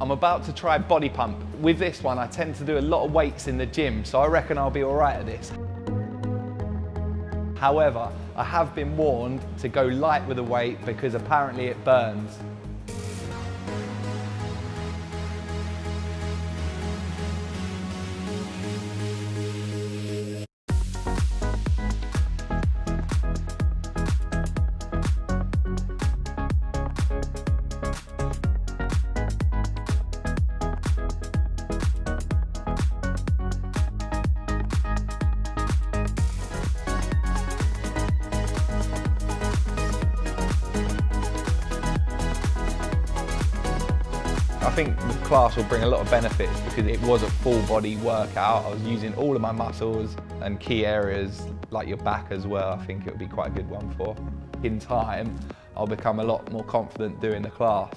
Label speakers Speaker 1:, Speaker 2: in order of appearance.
Speaker 1: I'm about to try BODYPUMP. With this one, I tend to do a lot of weights in the gym, so I reckon I'll be all right at this. However, I have been warned to go light with the weight because apparently it burns. I think the class will bring a lot of benefits because it was a full body workout. I was using all of my muscles and key areas like your back as well. I think it would be quite a good one for. In time, I'll become a lot more confident doing the class.